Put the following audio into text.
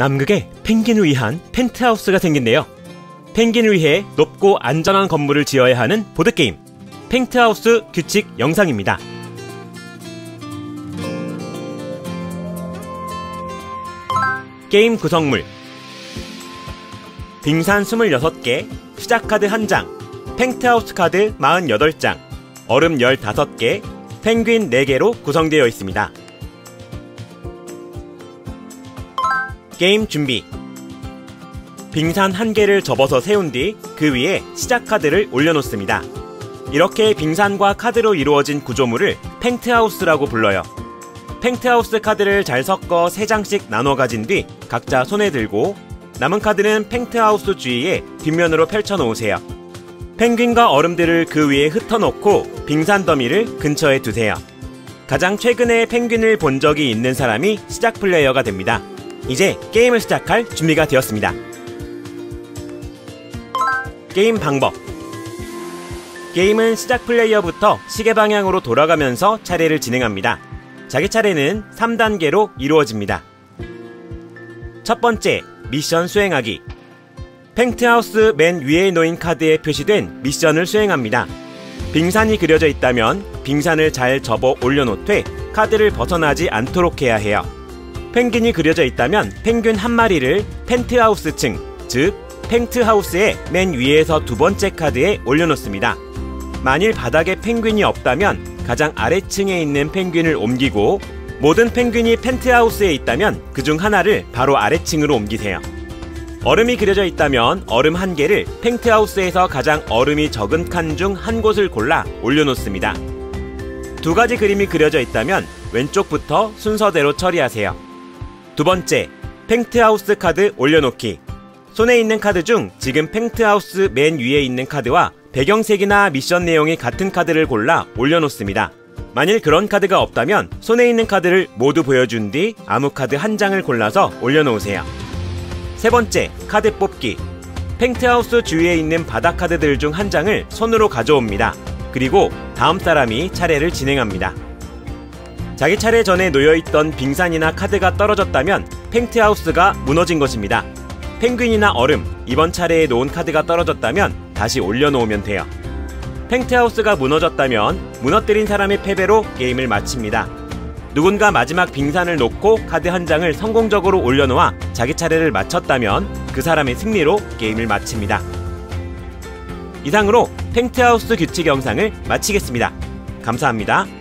남극에 펭귄을 위한 펜트하우스가 생긴대요. 펭귄을 위해 높고 안전한 건물을 지어야 하는 보드게임 펭트하우스 규칙 영상입니다. 게임 구성물 빙산 26개, 시작카드 1장, 펭트하우스 카드 48장, 얼음 15개, 펭귄 4개로 구성되어 있습니다. 게임 준비 빙산 한 개를 접어서 세운 뒤 그 위에 시작 카드를 올려놓습니다. 이렇게 빙산과 카드로 이루어진 구조물을 팽트하우스라고 불러요. 팽트하우스 카드를 잘 섞어 3장씩 나눠 가진 뒤 각자 손에 들고 남은 카드는 팽트하우스 주위에 뒷면으로 펼쳐 놓으세요. 펭귄과 얼음들을 그 위에 흩어놓고 빙산 더미를 근처에 두세요. 가장 최근에 펭귄을 본 적이 있는 사람이 시작 플레이어가 됩니다. 이제 게임을 시작할 준비가 되었습니다. 게임 방법 게임은 시작 플레이어부터 시계 방향으로 돌아가면서 차례를 진행합니다. 자기 차례는 3단계로 이루어집니다. 첫 번째, 미션 수행하기. 팽트하우스 맨 위에 놓인 카드에 표시된 미션을 수행합니다. 빙산이 그려져 있다면 빙산을 잘 접어 올려놓되 카드를 벗어나지 않도록 해야 해요. 펭귄이 그려져 있다면 펭귄 한 마리를 펜트하우스 층, 즉 펜트하우스의 맨 위에서 두 번째 카드에 올려놓습니다. 만일 바닥에 펭귄이 없다면 가장 아래층에 있는 펭귄을 옮기고 모든 펭귄이 펜트하우스에 있다면 그 중 하나를 바로 아래층으로 옮기세요. 얼음이 그려져 있다면 얼음 한 개를 펜트하우스에서 가장 얼음이 적은 칸 중 한 곳을 골라 올려놓습니다. 두 가지 그림이 그려져 있다면 왼쪽부터 순서대로 처리하세요. 두 번째, 펭트하우스 카드 올려놓기. 손에 있는 카드 중 지금 펭트하우스 맨 위에 있는 카드와 배경색이나 미션 내용이 같은 카드를 골라 올려놓습니다. 만일 그런 카드가 없다면 손에 있는 카드를 모두 보여준 뒤 아무 카드 한 장을 골라서 올려놓으세요. 세 번째, 카드 뽑기. 펭트하우스 주위에 있는 바닥 카드들 중 한 장을 손으로 가져옵니다. 그리고 다음 사람이 차례를 진행합니다. 자기 차례 전에 놓여있던 빙산이나 카드가 떨어졌다면 팽트하우스가 무너진 것입니다. 펭귄이나 얼음, 이번 차례에 놓은 카드가 떨어졌다면 다시 올려놓으면 돼요. 팽트하우스가 무너졌다면 무너뜨린 사람의 패배로 게임을 마칩니다. 누군가 마지막 빙산을 놓고 카드 한 장을 성공적으로 올려놓아 자기 차례를 마쳤다면 그 사람의 승리로 게임을 마칩니다. 이상으로 팽트하우스 규칙 영상을 마치겠습니다. 감사합니다.